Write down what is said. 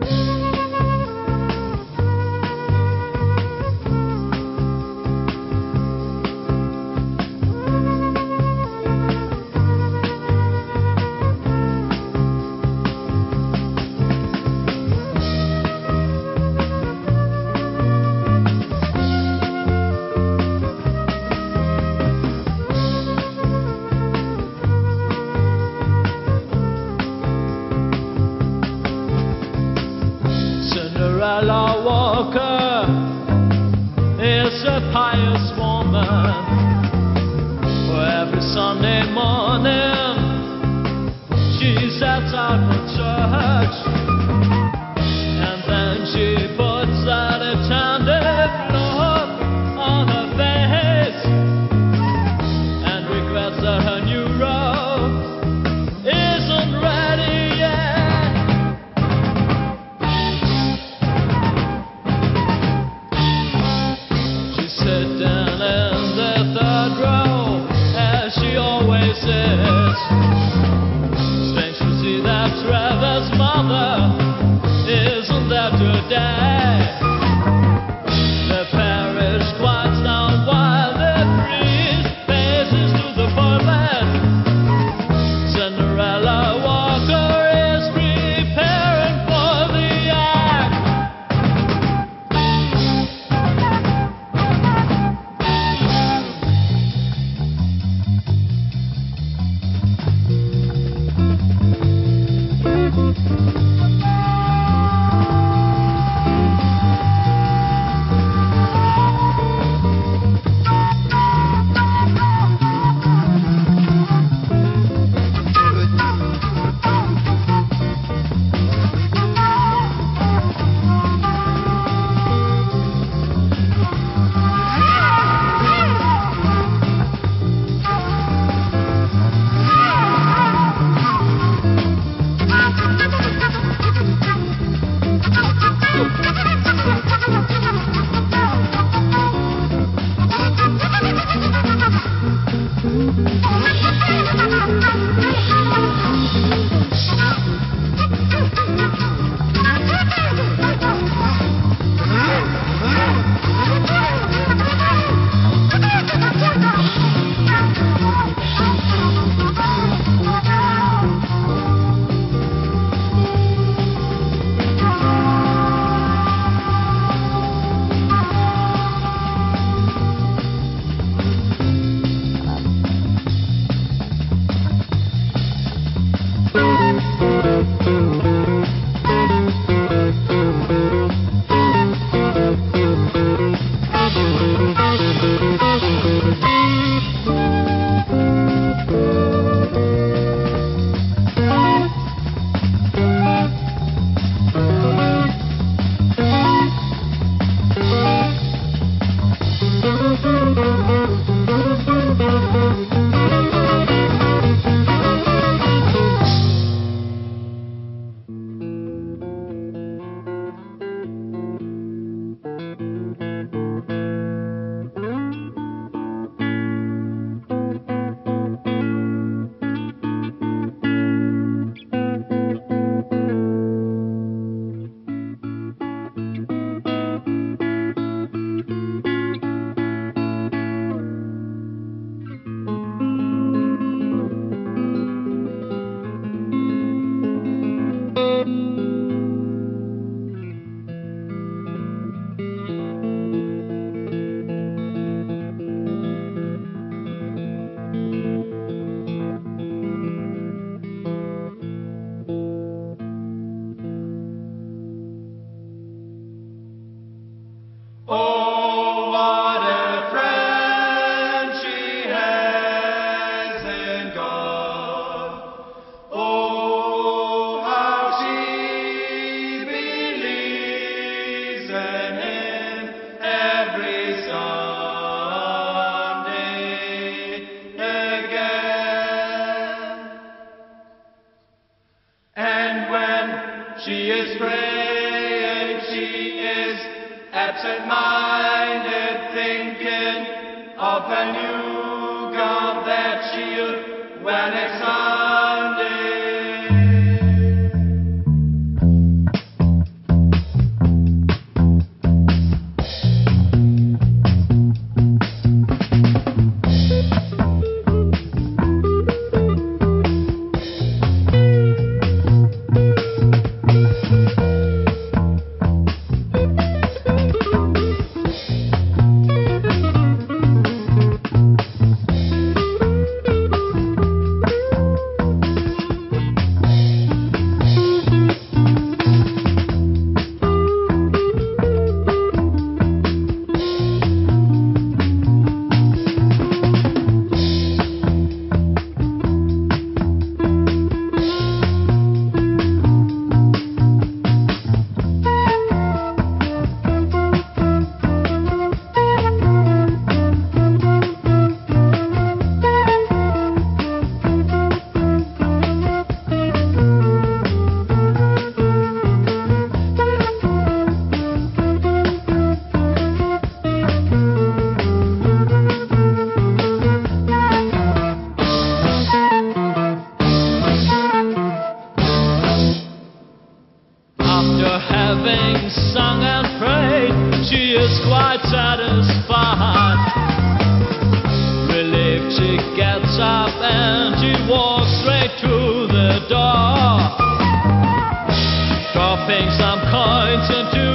Cinderella Sunday morning, she sets out for church. And then she puts that attentive look on her face and regrets that her new robe isn't ready yet. She sat down is. She is praying, she is absent-minded, thinking of her new gown that she'll wear next sung and prayed, she is quite satisfied. Relieved, she gets up and she walks straight to the door. Dropping some coins into